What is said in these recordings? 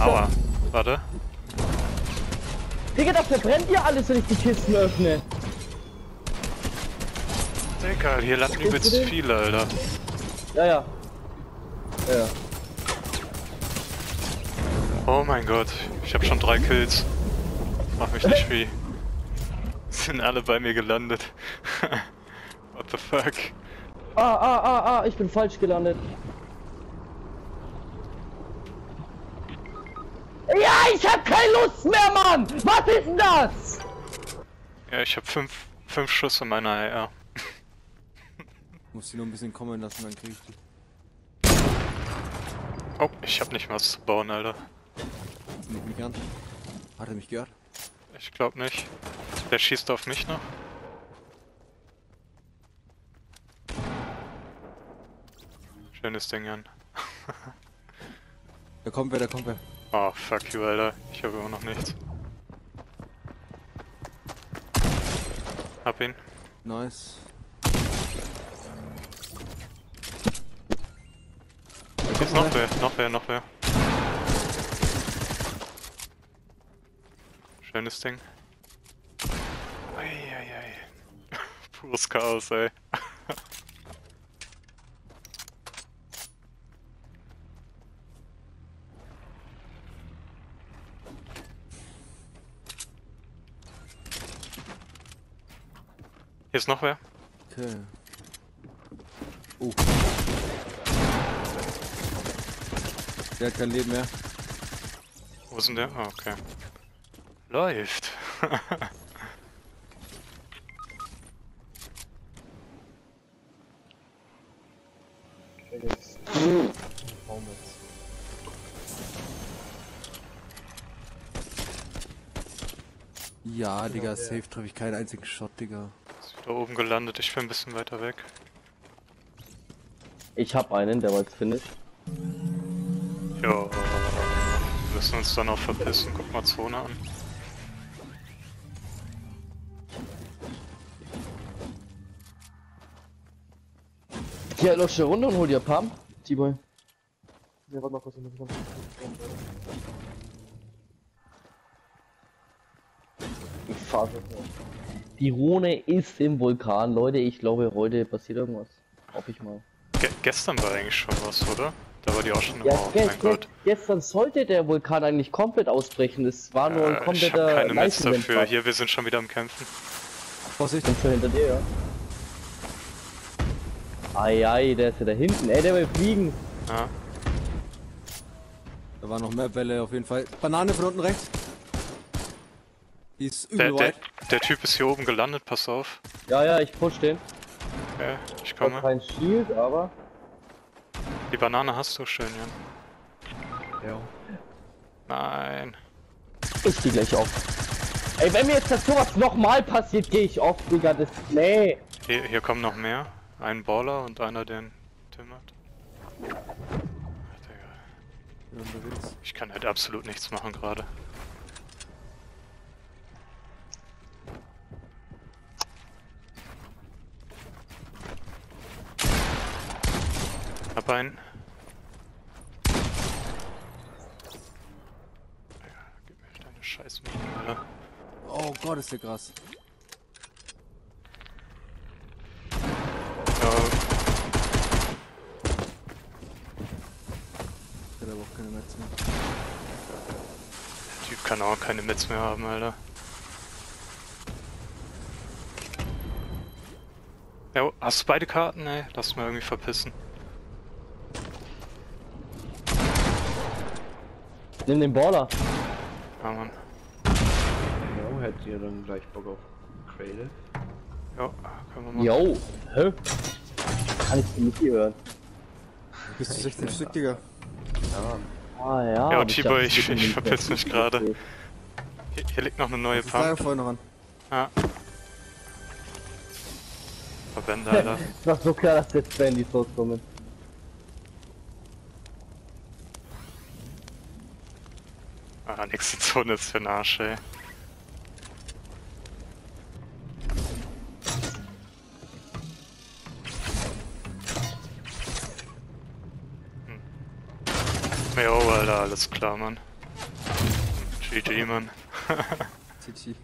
Aua. Warte. Digga, da verbrennt ihr alles, wenn ich die Kisten öffne. Egal, hier landen übelst viele, Alter. Ja, ja. Ja, ja. Oh mein Gott, ich habe schon drei Kills. Mach mich nicht wie. Sind alle bei mir gelandet. What the fuck? Ah, ah, ah, ah, ich bin falsch gelandet. Ja, ich hab keine Lust mehr, Mann! Was ist denn das? Ja, ich habe fünf, fünf Schuss in meiner AR. Muss die nur ein bisschen kommen lassen, dann krieg ich die. Oh, ich habe nicht mal was zu bauen, Alter. Nimm mich an. Hat er mich gehört? Ich glaube nicht. Der schießt auf mich noch. Schönes Ding, Jan. Da kommt wer, da kommt wer. Oh, fuck you, Alter. Ich habe immer noch nichts. Hab ihn. Nice. Jetzt noch wer, noch wer, noch wer. Schönes Ding. Eieiei. Pures Chaos, ey. Hier ist noch wer. Okay. Oh. Der hat kein Leben mehr. Wo ist denn der? Ah, okay. Läuft. Ja, Digga, safe treffe ich keinen einzigen Shot, Digga. Wieder oben gelandet. Ich bin ein bisschen weiter weg. Ich hab einen, der war jetzt finished. Ja. Wir müssen uns dann auch verpissen. Guck mal Zone an. Hier, los schnell runter und hol dir Pump. T-Boy. Ja, warte mal kurz. ich muss noch- Ich fahr so schnell. Die Rune ist im Vulkan, Leute. Ich glaube, heute passiert irgendwas. Hoffe ich mal. Ge gestern war eigentlich schon was, oder? Da war die auch schon im Ja, Oh ge mein ge Gott. gestern sollte der Vulkan eigentlich komplett ausbrechen. Es war nur ein Äh, ich kompletter hab keine Metz dafür. Hier, wir sind schon wieder am Kämpfen. Vorsicht. Ich bin schon hinter dir, ja. Ai, ai, der ist ja da hinten. Ey, der will fliegen. Ja. Da waren noch mehr Bälle auf jeden Fall. Banane von unten rechts. Die ist Der, übel der, der Typ ist hier oben gelandet, pass auf. Ja, ja, ich push den. Okay, ich Ich hab komme. kein Shield, aber. Die Banane hast du schön, Jan. Ja. Nein. Ich geh gleich auf. Ey, wenn mir jetzt das sowas nochmal passiert, gehe ich auf, Digga. Das. Nee. Hier, hier kommen noch mehr. Ein Baller und einer, den timmert. Ich kann halt absolut nichts machen gerade. Hab einen. Ja, gib mir deine scheiß Alter. Oh Gott, ist der krass. Ja, Der hat aber auch keine Metz mehr. der Typ kann auch keine Metz mehr haben, Alter. Ja, hast du beide Karten? Ey, lass mal irgendwie verpissen. Nimm den Baller. Ja, Mann. Ja, hättet ihr dann gleich Bock auf Cradle? Ja, können wir mal. Yo. Hä? Kann ich nicht hier hören. Bis zu 16 Stück, Digga. Ja, Ah ja. Ja, dachte, ich- ich verpiss mich gerade. Hier, hier liegt noch eine neue Das Lager Pump. vorne ran. Ja. Verbände, Alter. Es war so klar, dass jetzt Sven die Ah, nächste Zone ist für den Arsch, ey. Hm. Jo, Alter, alles klar, Mann. GG, Mann. GG.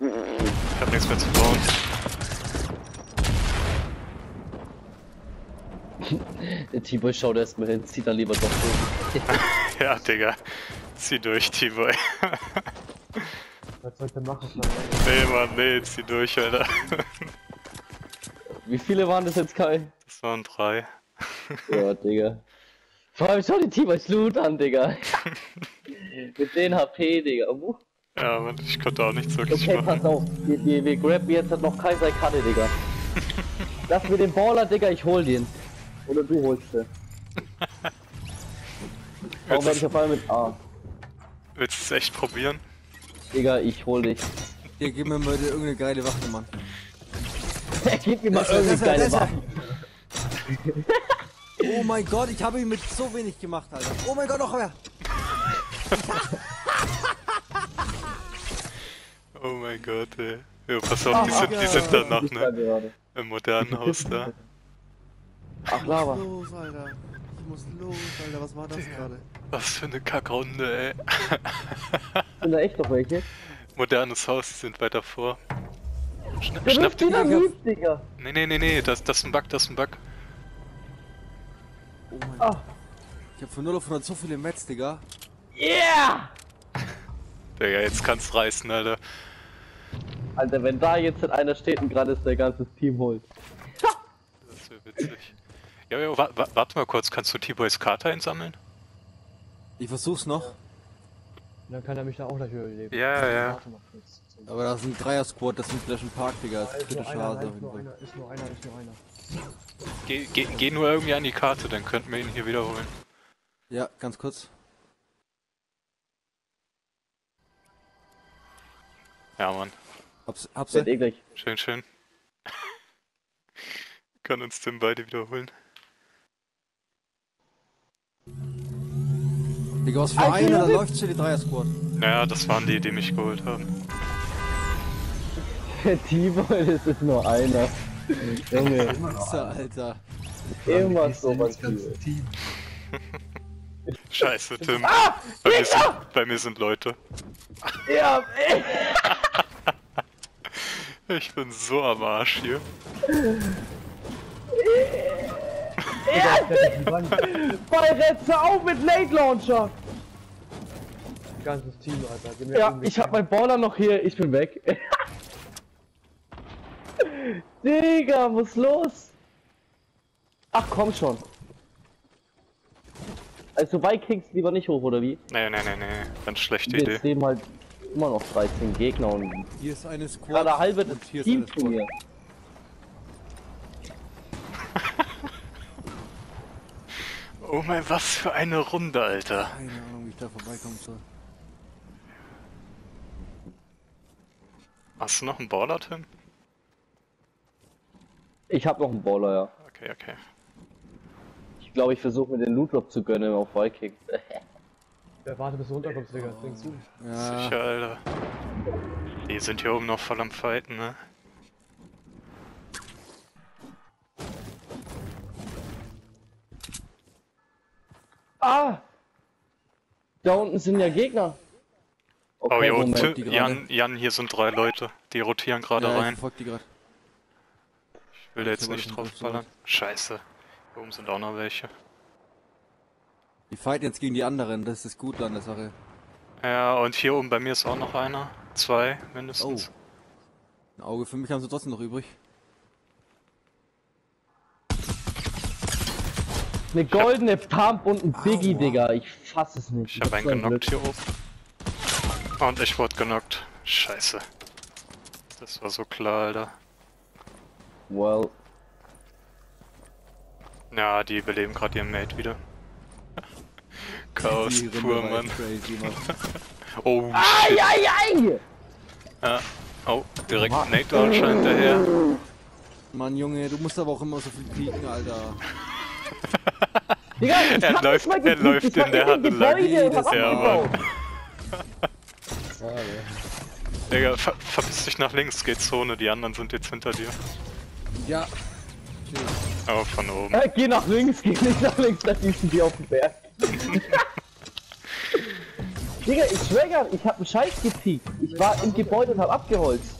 Ich hab nichts mehr zu bauen. Der T-Boy schaut erstmal hin, zieht dann lieber doch durch. Ja, Digga. Zieh durch, T-Boy. Was soll ich denn machen? nee, Mann, nee, zieh durch, Alter. Wie viele waren das jetzt, Kai? Das waren drei. Ja, Digga. Vor allem schau die T-Boys Loot an, Digga. Mit den HP, Digga. Uh. Ja, Mann, ich konnte auch nichts wirklich Okay, pass machen. auf. Wir, wir, wir grabben jetzt noch Kaiser Karte, Digga. Lass mir den Baller, Digga, ich hol den. Oder du holst den. Warum werde ich auf einmal mit A? Willst du es echt probieren? Digga, ich hol dich. Hier, gib mir mal irgendeine geile Waffe, Mann. Gib mir mal Das irgendeine geile das Waffe. Oh mein Gott, ich habe ihn mit so wenig gemacht, Alter. Oh mein Gott, noch mehr. Oh mein Gott, ey. Ja, pass auf, die sind, die sind da noch, Ich da ne? Im modernen Haus da. Ach, Lava. Los, Alter. Ich muss los, Alter. Was war das gerade? Was für eine Kackrunde, ey. Sind da echt noch welche? Modernes Haus, die sind weiter vor. Schna Der schnapp wieder Miet, Digga. Nee, nee, nee, nee, das, das ist ein Bug, das ist ein Bug. Oh mein Ah. Gott. Ich hab von 0 auf 100 so viele Mets, Digga. Yeah! Digga, jetzt kann's reißen, Alter. Alter, wenn da jetzt in einer steht und gerade ist der ganze Team holt. Das wäre witzig. Ja, ja, wa wa warte mal kurz, kannst du T-Boys Karte einsammeln? Ich versuch's noch. Dann kann er mich da auch gleich überleben. Ja, ja. Kurz. Aber das ist ein Dreier-Squad, das ist ein Flash Park, Digga. Das ist nur kritische einer, Hase ist nur einer, ist nur einer, ist nur einer. Geh, geh, geh nur irgendwie an die Karte, dann könnten wir ihn hier wiederholen. Ja, ganz kurz. Ja, Mann. Hab's, hab's. Schön, schön. Kann uns Tim beide wiederholen. Digga, was für Alter, einer, da wie- läuft schon die Dreier-Squad. Ja, das waren die, die mich geholt haben. Der T-Boy, das ist nur einer. Junge, Alter, Alter. immer so was. Scheiße, Tim. bei, mir sind, bei mir sind Leute. Ja, ey. Ich bin so am Arsch hier. Voll Retze auf mit Late Launcher. Ganzes Team, Alter. Gib mir Ja, ich hab meinen Baller noch hier, ich bin weg. Digga, was los? Ach komm schon. Also Vikings lieber nicht hoch, oder wie? Nee, nee, nee, nee. Ganz schlechte Idee. Jetzt leben halt immer noch 13 Gegner und Hier ist eine Squad. gerade halbe ist Team von mir. Oh mein, was für eine Runde, Alter. Keine Ahnung, wie ich da vorbeikommen soll. Hast du noch einen Baller, Tim? Ich hab noch einen Baller, ja. Okay, okay. Ich glaube, ich versuche mir den Loot Drop zu gönnen auf Vikings. Ja, warte bis du runterkommst, Digga. Denkst du? Ja, Sicher, Alter. Die sind hier oben noch voll am Fighten, ne? Ah! Da unten sind ja Gegner. Oh, Okay, Moment. Tim, die Jan. Jan, hier sind drei Leute. Die rotieren gerade ja, ich rein. verfolg die gerade. Ich will da jetzt Ich nicht drauf Kopf, sowas. ballern. Scheiße. Hier oben sind auch noch welche. Die fighten jetzt gegen die anderen, das ist gut an der Sache. Ja, und hier oben bei mir ist auch noch einer. Zwei mindestens. Ein Auge für mich haben sie trotzdem noch übrig. Eine goldene Pump und ein Biggie, Aua. Digga. Ich fass es nicht. Ich habe Das einen genockt Glück. hier oben. Und ich wurde genockt. Scheiße. Das war so klar, Alter. Well, Ja, die beleben gerade ihren Mate wieder. Chaos pur, Mann. Crazy, Mann. Oh, Ai, shit. ai, ai! Ja. Oh, direkt Nate Launcher hinterher. Mann, Junge, du musst aber auch immer so viel pieken, Alter. Digga, ich Er hab läuft- mal er läuft ich in der Hand lang. Ja. Digga, ver verpiss dich nach links, geht Zone, die anderen sind jetzt hinter dir. Ja. Aber von oben. Äh, Geh nach links, geh nicht nach links, da schießen die auf den Berg. Digga, ich schwör grad, ich hab einen Scheiß gepiekt. Ich war im Gebäude und hab abgeholzt.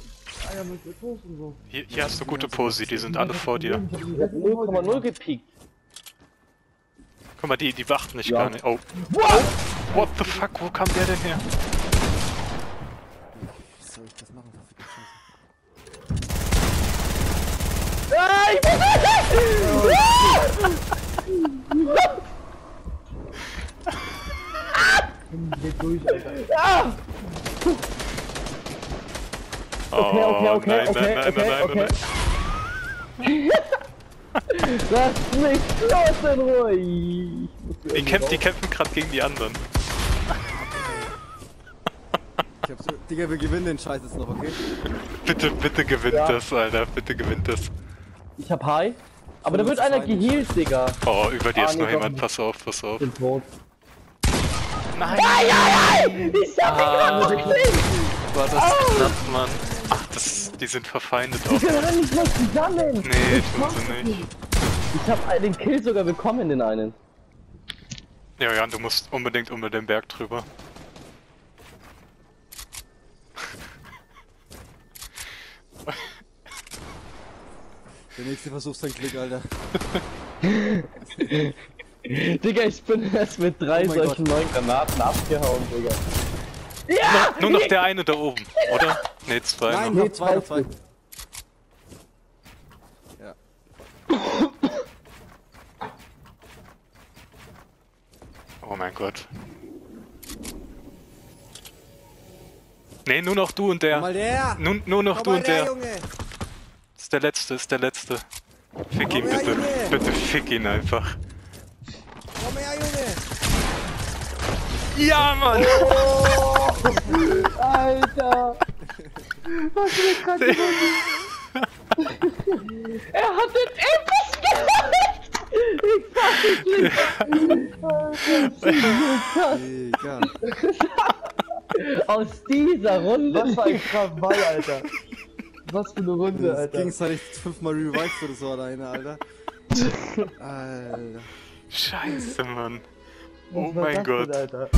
So. Hier, hier hast du gute Posi, die sind alle vor dir. Ich hab 0,0 gepiekt. Guck mal, die, die wachten nicht Ja. gar nicht. Oh. What? What the fuck, wo kam der denn her? Was soll ich das machen? Ah, ich bin durch, Alter. ah! Okay, okay, Oh, okay, okay, okay, okay. Nein, Lass mich los in Ruhe. Die, kämpfen, die kämpfen gerade gegen die anderen. Ich hab's. Digga, wir gewinnen den Scheiß jetzt noch, okay? Bitte, bitte gewinnt Ja. das, Alter. Bitte gewinnt das. Ich hab High. Aber da wird einer gehealt, Digga. Oh, über dir Ah, ist nee, noch jemand. nicht. Pass auf, pass auf. Ich bin tot. Nein! Ich hab Ah. ihn gerade gesehen. War das knapp, Mann. Die sind verfeindet Die auch. gehören nicht mehr zusammen. Nee, Ich tun sie nicht. Ich hab den Kill sogar bekommen, den einen. Ja, Jan, du musst unbedingt unter den Berg drüber. Der nächste Versuch sein Klick, Alter. Digga, ich bin erst mit drei Oh mein solchen neuen Granaten abgehauen, Digga. Ja! Nur noch der eine da oben, oder? Ne, zwei Nein, noch. noch zwei, noch zwei. Ja. Oh mein Gott. Ne, nur noch du und der. Komm mal der! Nun, nur noch Komm du mal und der, der. Junge! Ist der letzte, ist der letzte. Fick ihn Komm her, bitte. Junge. Bitte fick ihn einfach. Komm her, Junge! Ja, Mann! Alter! Was ist gerade Er hat den Impuls gemacht! Ich fass es nicht! Digga. Aus dieser Runde! Was für ein Krawall, Alter. Was für eine Runde, Das Alter. gegenseitig fünfmal revived oder so alleine, Alter. Alter. Scheiße, Mann. Was Oh mein Gott. Denn, Alter?